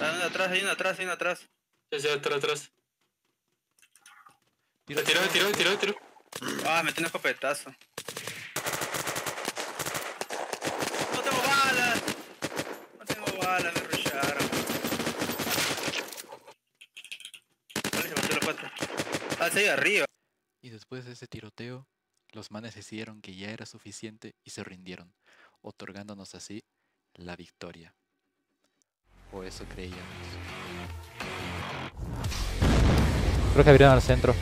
Ah, uno atrás, hay uno atrás, hay uno atrás. Ya sea atrás, atrás. Tira, Tiró, tiró, tiró, tiró. Ah, me tiene escopetazo. No tengo balas. No tengo balas, me rusharon. Vale, se mató los cuatro. Ah, se ha ido arriba. Y después de ese tiroteo, los manes decidieron que ya era suficiente y se rindieron, otorgándonos así la victoria. O eso creíamos. Creo que abrieron al centro.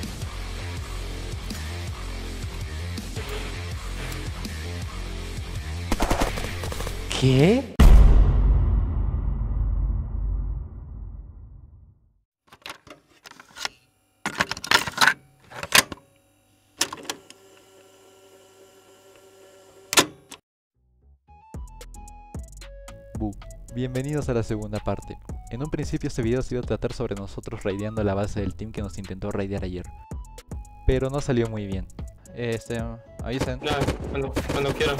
¿Qué? Bienvenidos a la segunda parte. En un principio este video se iba a tratar sobre nosotros raideando la base del team que nos intentó raidear ayer. Pero no salió muy bien. Este, avisen. Nada, cuando, cuando quieran.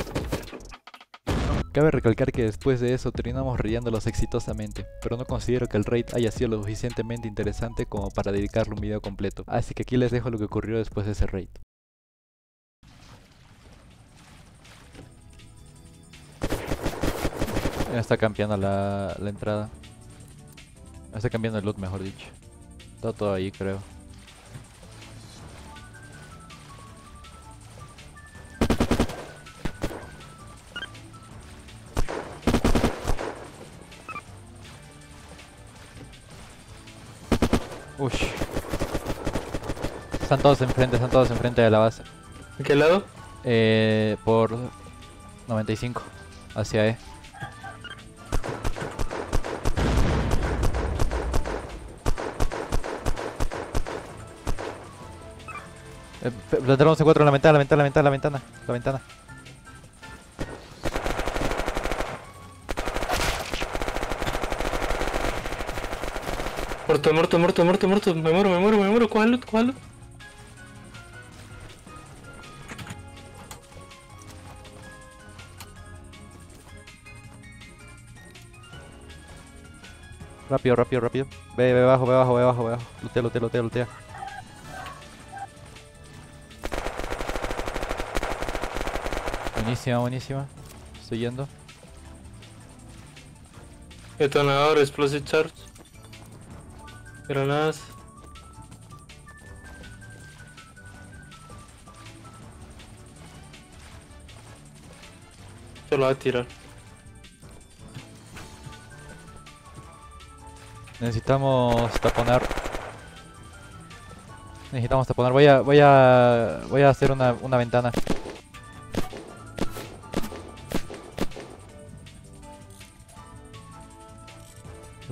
Cabe recalcar que después de eso terminamos raideándolos exitosamente, pero no considero que el raid haya sido lo suficientemente interesante como para dedicarle un video completo, así que aquí les dejo lo que ocurrió después de ese raid. Está cambiando la, la entrada. Está cambiando el loot, mejor dicho. Está todo ahí, creo. Ush. Están todos enfrente, están todos enfrente de la base. ¿De qué lado? Eh, por 95 hacia E. Eh, Plantaron C4 en la ventana, la ventana, la ventana, la ventana, la ventana. Muerto, muerto, muerto, muerto, muerto. Me muero, me muero, me muero. ¿Cuál? ¿Cuál? Rápido, rápido, rápido. Ve, ve abajo, ve abajo, ve abajo, ve abajo. Lutea, lutea, lutea, lutea. Buenísima, buenísima. Estoy yendo. Detonador, explosive charge. Granadas. Se lo va a tirar. Necesitamos taponar. Necesitamos taponar. Voy a, voy a, voy a hacer una, una ventana.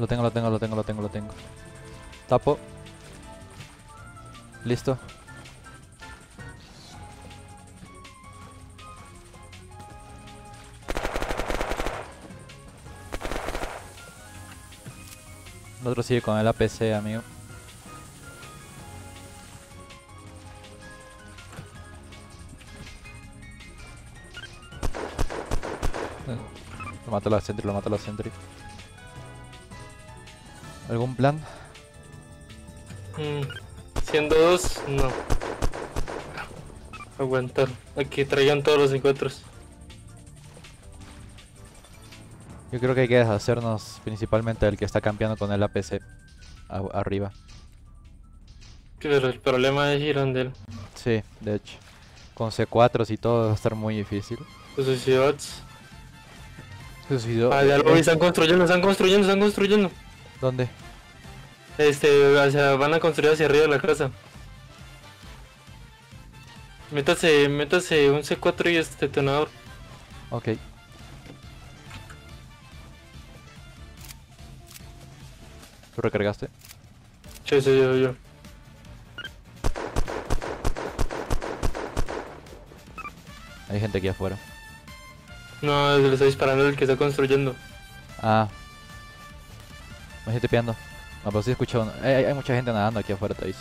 Lo tengo, lo tengo, lo tengo, lo tengo, lo tengo. Tapo. Listo. El otro sigue con el APC, amigo. Lo mata la Sentry, lo mata la Sentry. ¿Algún plan? Mm, siendo dos, no. Aguantar. Aquí traían todos los encuentros. Yo creo que hay que deshacernos principalmente del que está campeando con el APC arriba. Pero el problema es Girondel. Sí, de hecho. Con C4 y todo va a estar muy difícil. Los suicidots. Se suicidó. Ah, ya lo Eh, están construyendo, están construyendo, están construyendo. ¿Dónde? Este, o sea, van a construir hacia arriba de la casa. Métase, métase un C4 y este detonador. Ok. ¿Tú recargaste? Sí, sí, yo, yo. Hay gente aquí afuera. No, le está disparando el que está construyendo. Ah. Me estoy tepeando. No, pero sí escucho. Uno. Hay, mucha gente nadando aquí afuera, te aviso.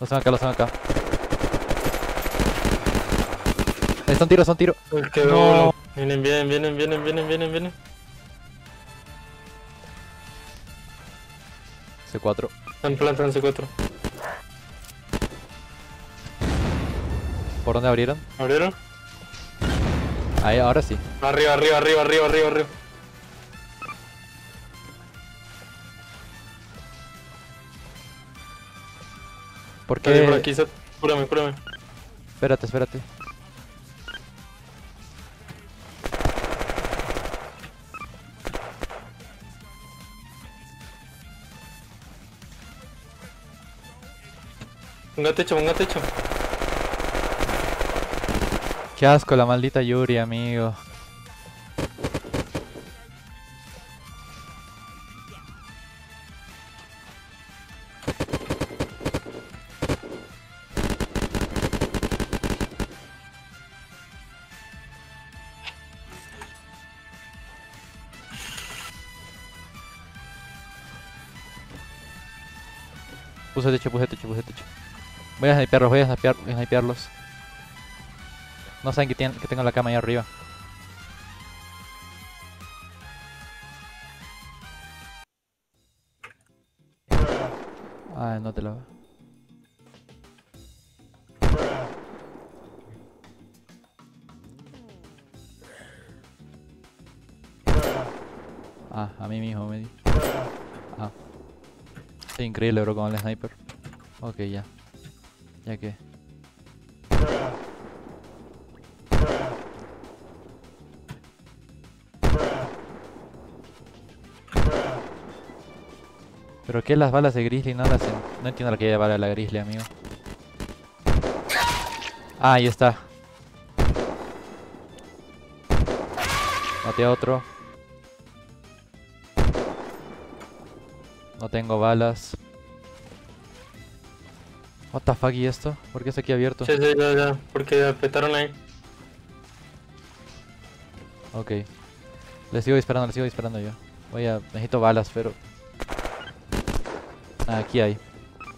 Los van acá, los van acá. Son tiros, son tiros. Vienen, vienen, vienen, vienen, vienen, vienen, vienen. C4. Están plantando C4. ¿Por dónde abrieron? ¿Abrieron? Ahí, ahora sí. Arriba, arriba, arriba, arriba, arriba, arriba. ¿Por Casi por qué? aquí. Cúrame, cúrame. Espérate, espérate. Ponga techo, ponga techo. Qué asco la maldita Yuri, amigo. Puse techo, puse techo, puse techo. Voy a snipearlos, voy a snipear, snipearlos. No saben que, tienen, que tengo la cama ahí arriba. Ah, no te la. Ah, a mí mismo me di. Ah. Increíble, bro, con el sniper. Ok, ya. Ya que. ¿Pero qué las balas de Grizzly no las en- No entiendo la que lleva bala de la Grizzly, amigo. Ah, ahí está. Maté a otro. No tengo balas. What the fuck y esto? ¿Por qué está aquí abierto? Sí, sí, ya, ya. Porque apretaron ahí. Ok. Le sigo disparando, le sigo disparando yo. Voy a... Necesito balas, pero... Ah, aquí hay.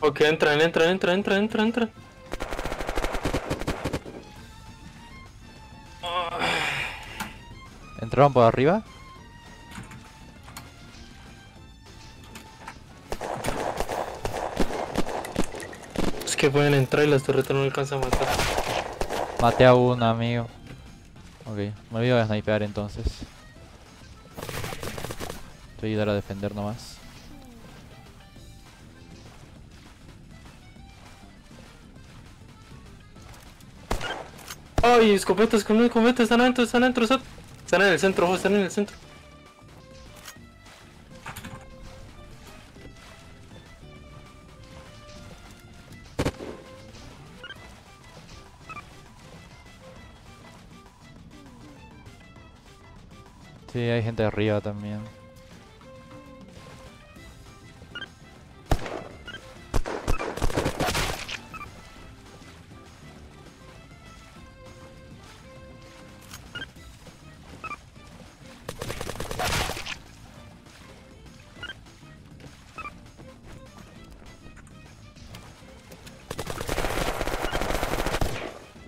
Ok, entran, entran, entran, entran, entran, entran. ¿Entraron por arriba? Que pueden entrar y las torretas no alcanzan a matar. Maté a uno, amigo. Ok, me voy a snipear entonces. Te voy a ayudar a defender nomás. ¡Ay! Escopetas, escopetas, están adentro, están adentro. Están en el centro, están en el centro. Sí, hay gente arriba también.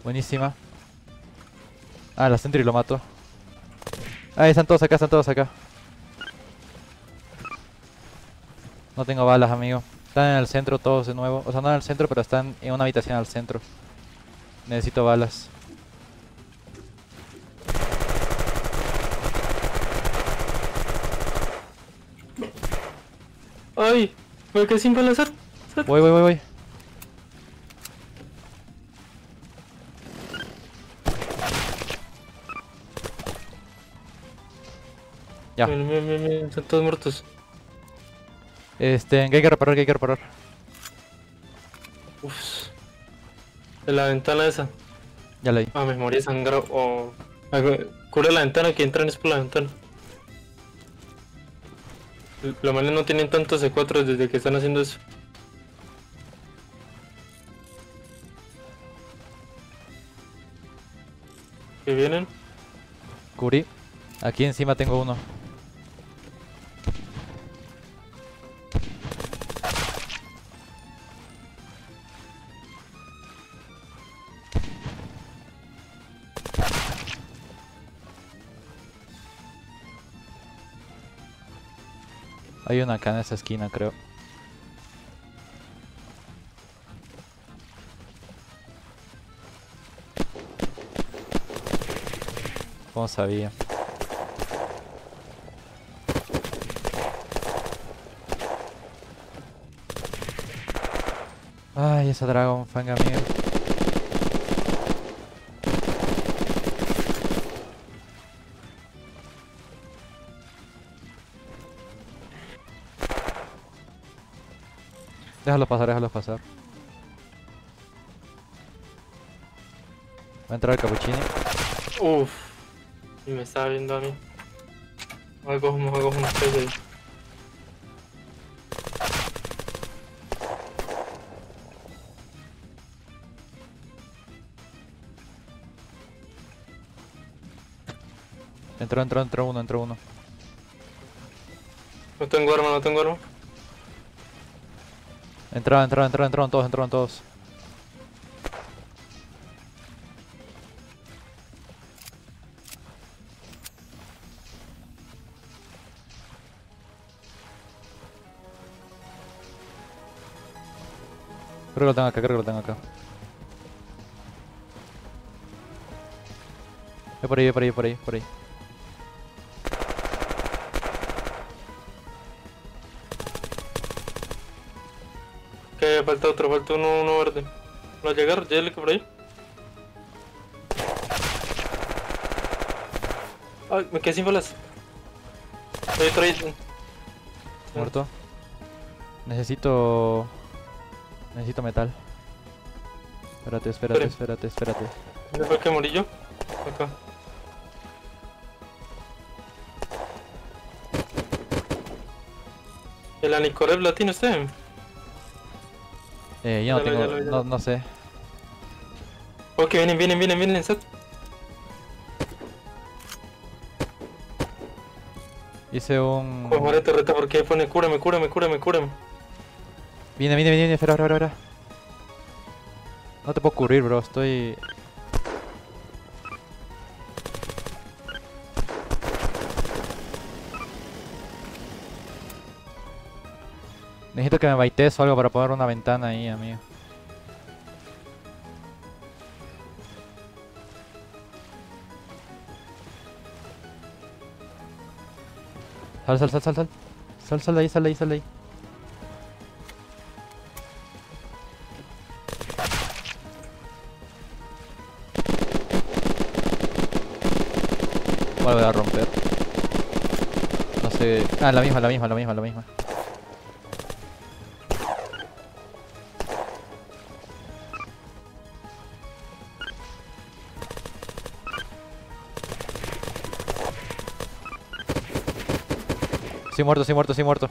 Buenísima. Ah, la Sentry lo mato. Ah, están todos acá, están todos acá. No tengo balas, amigo. Están en el centro todos de nuevo. O sea, no en el centro, pero están en una habitación al centro. Necesito balas. ¡Ay! Me quedé sin balas. Voy, voy, voy, voy. Ya. Miren, miren, miren, están todos muertos. Este, que hay que reparar, que hay que reparar. Uf. De la ventana esa. Ya la vi. Ah, me morí sangrado. Oh. Cu- Cubre la ventana, que entran es por la ventana. Los manes no tienen tantos C4 desde que están haciendo eso. ¿Que vienen? Cubrí. Aquí encima tengo uno. Acá en esa esquina, creo. ¿Cómo sabía? Ay, esa Dragon Fang, amigo. Déjalo pasar, déjalo pasar. Va a entrar el capuchino. Uf. Y me estaba viendo a mí. Algo, algo, una especie de... Entró, entró, entró uno, entró uno. No tengo arma, no tengo arma. Entraron, entraron, entraron, entraron todos, entraron todos. Creo que lo tengo acá, creo que lo tengo acá. Ve por ahí, ve por ahí, por ahí, por ahí. Falta uno, uno verde. ¿Va a llegar? ¿Llega por ahí? Ay, me quedé sin balas. Hay otro ahí. Muerto. Necesito... Necesito metal. Espérate, espérate, Espere. espérate, espérate. ¿Dónde fue que morí yo? Acá. ¿El Anicoreb la tiene usted? Eh, yo no Ya lo- tengo... ya lo- ya no, lo- no sé. Ok, vienen, vienen, vienen, vienen, set. Hice un... Pues muere torreta porque pone cúrame, cúrame, cúrame, cúrame. Viene, viene, viene, viene, espera, espera, espera. No te puedo cubrir, bro, estoy... Que me baites o algo para poner una ventana ahí, amigo. Sal, sal, sal, sal, sal. Sal, sal de ahí, sal de ahí, sal de ahí. ¿Cuál voy a romper? No sé. Ah, la misma, la misma, la misma, la misma. Muerto, sí muerto, sí muerto.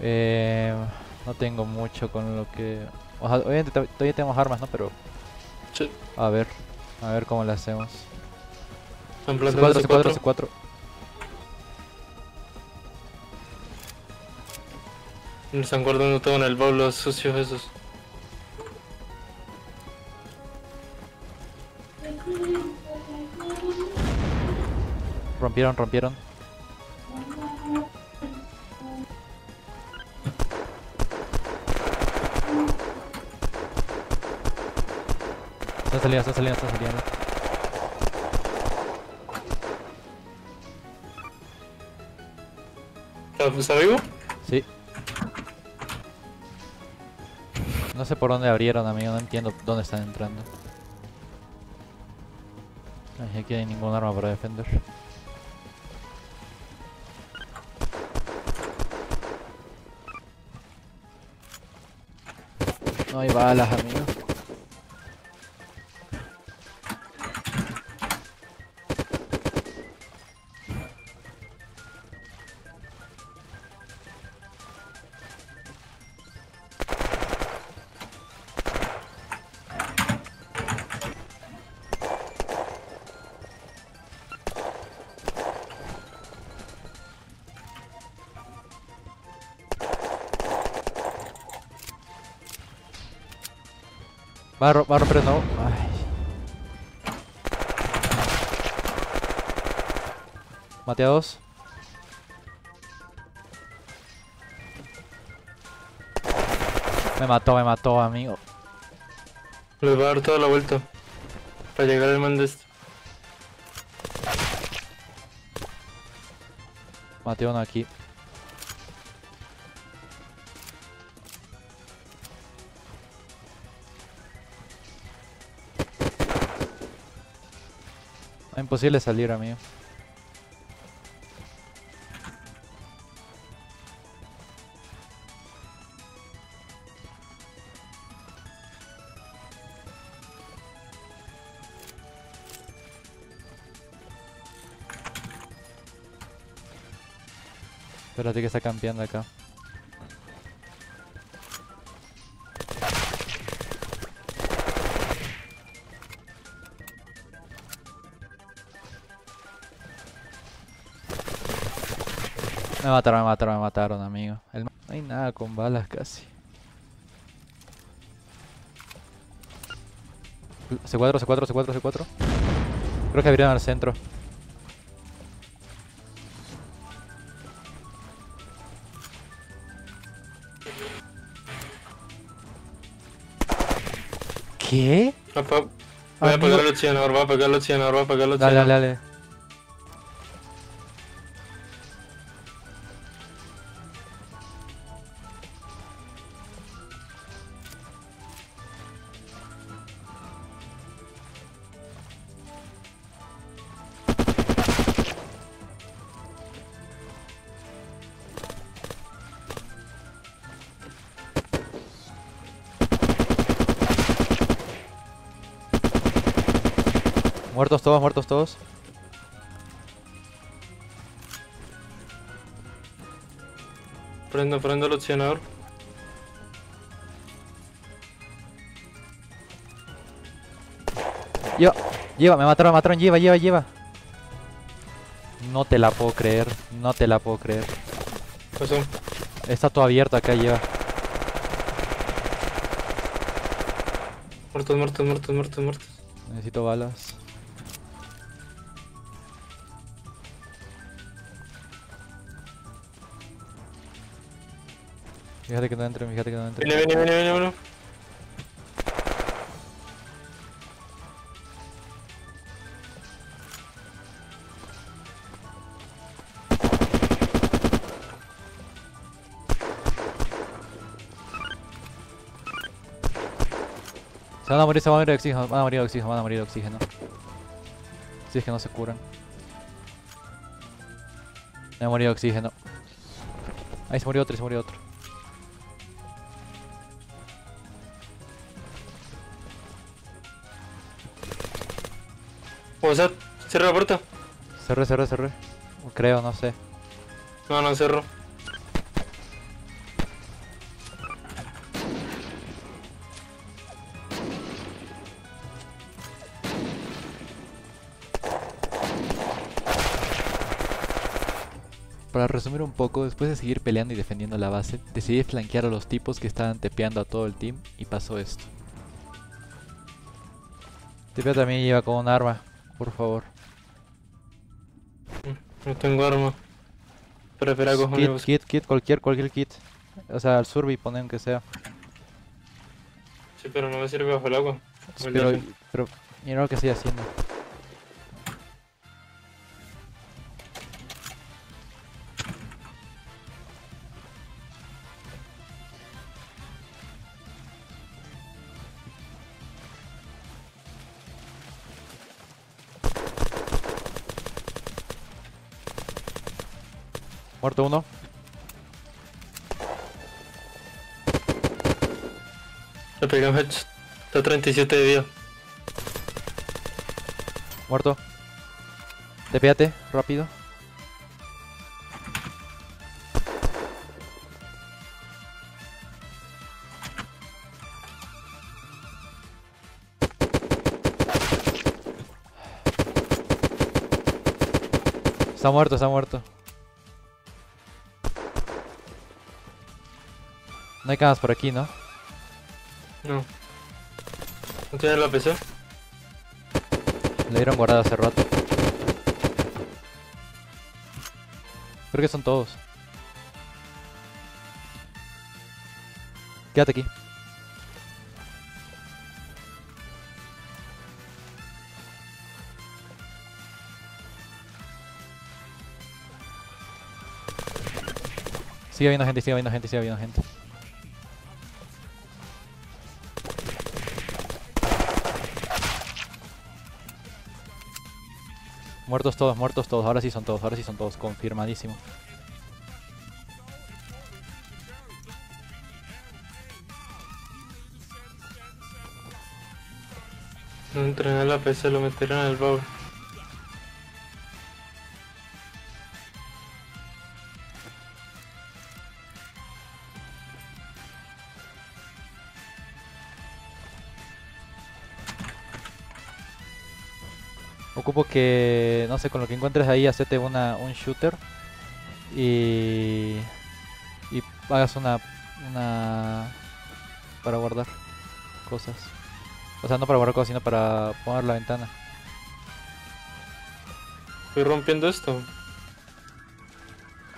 Eh, no tengo mucho con lo que... O sea, obviamente to- todavía tenemos armas, ¿no? Pero... Sí. A ver. A ver cómo le hacemos. En plan C4, de C4, C4. C4. Me están guardando todo en el baúl los sucios esos. Rompieron, rompieron. Saliendo, está saliendo, está saliendo. ¿Está- ¿Está vivo? Sí. No sé por dónde abrieron, amigo. No entiendo dónde están entrando. Ay, aquí no hay ningún arma para defender. No hay balas, amigo. Va a, romper de nuevo. Ay. Mate a dos. Me mató, me mató, amigo. Les va a dar toda la vuelta. Para llegar al man de este. Mate uno aquí. Imposible salir, amigo. Espérate que está campeando acá. Mataron, me mataron, me mataron, amigo. El No hay nada con balas casi. C4, C4, C4, C4. Creo que abrieron al centro. ¿Qué? Voy a Amigo. apagar el oxígeno, voy a apagar el oxígeno, voy a apagar el Dale, dale, dale. Todos, muertos todos. Prendo, prendo el oxígenador. Lleva, lleva, me mataron, me mataron, lleva, lleva, lleva. No te la puedo creer, no te la puedo creer. Pasó. Está todo abierto acá, lleva. Muertos, muertos, muertos, muertos, muertos. Necesito balas. Fíjate que no entren, fíjate que no entren. Viene, viene, viene, viene uno. Se van a morir, se van a morir de oxígeno, van a morir de oxígeno, van a morir de oxígeno. Si es que no se curan. Me ha morido de oxígeno. Ahí se murió otro, se murió otro. O sea, la puerta. Cerré, cerré, cerré. Creo, no sé. No, no cerró. Para resumir un poco, después de seguir peleando y defendiendo la base, decidí flanquear a los tipos que estaban tepeando a todo el team y pasó esto. Tepea también lleva con un arma, por favor. No tengo arma. Cojo mi Kit, kit, kit, cualquier, cualquier kit. O sea, al survi ponen aunque sea. Sí, pero no me sirve bajo el agua. Pero, pero mira lo que estoy haciendo. Muerto uno. Le pegué un headshot. Está 37 de vida. Muerto. Tepéate, rápido. Está muerto, está muerto. No hay camas por aquí, ¿no? No. ¿No tienes la PC? Le dieron guardado hace rato. Creo que son todos. Quédate aquí. Sigue habiendo gente, sigue habiendo gente, sigue habiendo gente. Muertos todos, muertos todos. Ahora sí son todos, ahora sí son todos. Confirmadísimo. No entrené la PC, lo metieron en el baúl. Que, no sé, con lo que encuentres ahí, hacete una, un shooter y, y hagas una, una para guardar cosas. O sea, no para guardar cosas, sino para poner la ventana. Estoy rompiendo esto.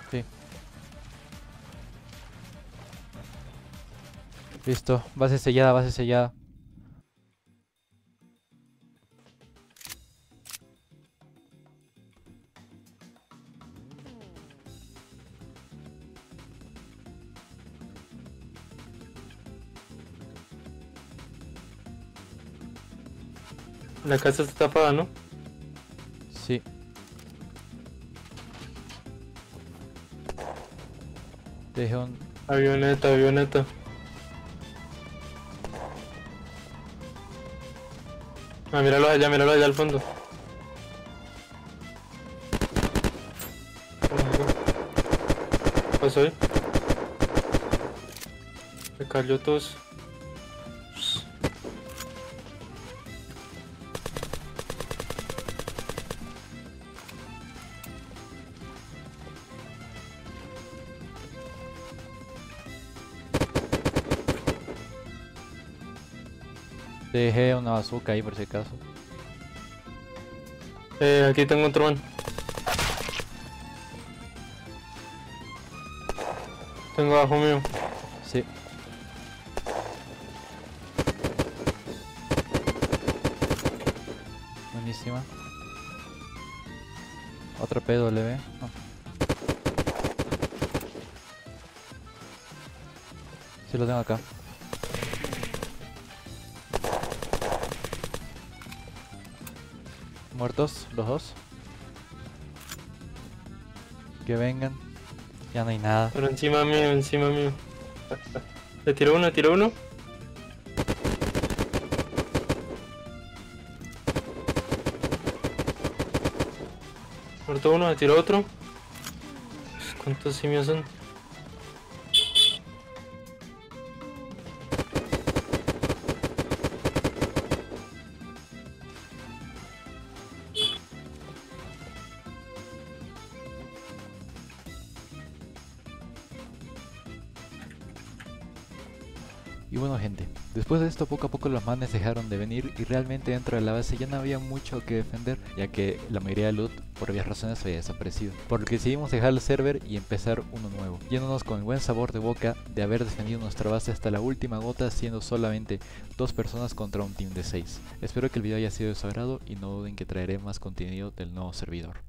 Sí. Listo, base sellada, base sellada. La casa está tapada, ¿no? Sí. Dejé un... Avioneta, avioneta. Ah, míralo allá, míralo allá al fondo. ¿Qué pasó ahí? Se cayó todos. Dejé una bazooka ahí por si acaso. Eh, aquí tengo otro man. Tengo abajo mío. Sí. Buenísima. Otra PW. No. Sí lo tengo acá. Muertos los dos. Que vengan. Ya no hay nada. Pero encima mío, encima mío. Le tiró uno, le tiró uno. Muerto uno, le tiró otro. ¿Cuántos simios son? Después de esto poco a poco los manes dejaron de venir y realmente dentro de la base ya no había mucho que defender ya que la mayoría de loot por varias razones había desaparecido. Por lo que decidimos dejar el server y empezar uno nuevo, yéndonos con el buen sabor de boca de haber defendido nuestra base hasta la última gota siendo solamente dos personas contra un team de 6. Espero que el video haya sido de su agrado y no duden que traeré más contenido del nuevo servidor.